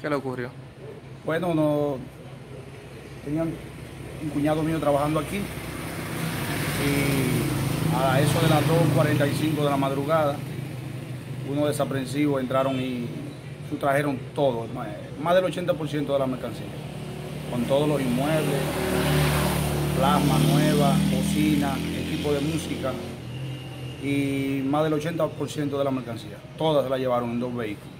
¿Qué le ocurrió? Bueno, no, tenían un cuñado mío trabajando aquí y a eso de las 2.45 de la madrugada, unos desaprensivos entraron y sustrajeron todo, más del 80% de la mercancía, con todos los inmuebles, plasma nueva, cocina, equipo de música y más del 80% de la mercancía. Todas la llevaron en dos vehículos.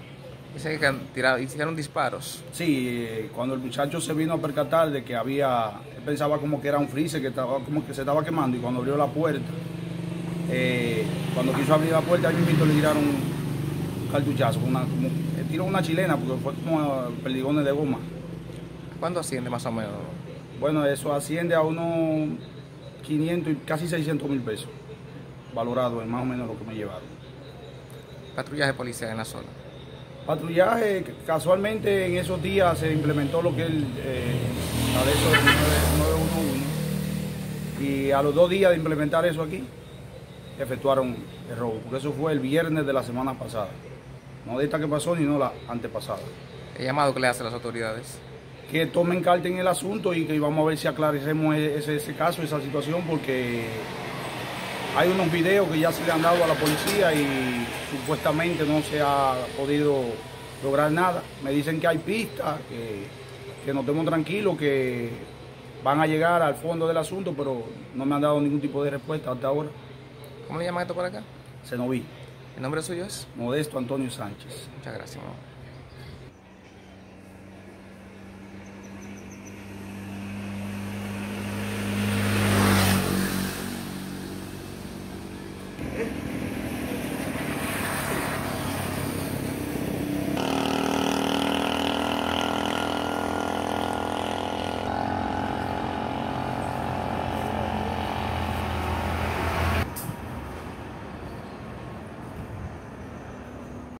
Dicen que han tirado, hicieron disparos. Sí, cuando el muchacho se vino a percatar de que había, él pensaba como que era un freezer que estaba como que se estaba quemando y cuando abrió la puerta, eh, cuando quiso abrir la puerta, a mismo le tiraron un cartuchazo, una, como, tiró una chilena porque fue como perdigones de goma. ¿Cuándo asciende más o menos? Bueno, eso asciende a unos 500 y casi 600 mil pesos, valorado en más o menos lo que me llevaron. Patrullaje policial en la zona. Patrullaje, casualmente en esos días se implementó lo que es eh, la de eso del 911 y a los dos días de implementar eso aquí, efectuaron el robo, porque eso fue el viernes de la semana pasada, no de esta que pasó ni no la antepasada. ¿El llamado que le hacen las autoridades? Que tomen carta en el asunto y que vamos a ver si aclarecemos ese, ese caso, esa situación, porque hay unos videos que ya se le han dado a la policía y supuestamente no se ha podido lograr nada. Me dicen que hay pistas, que, que nos estemos tranquilos, que van a llegar al fondo del asunto, pero no me han dado ningún tipo de respuesta hasta ahora. ¿Cómo le llaman esto por acá? Se no vi. ¿El nombre suyo es? Modesto Antonio Sánchez. Muchas gracias. mamá.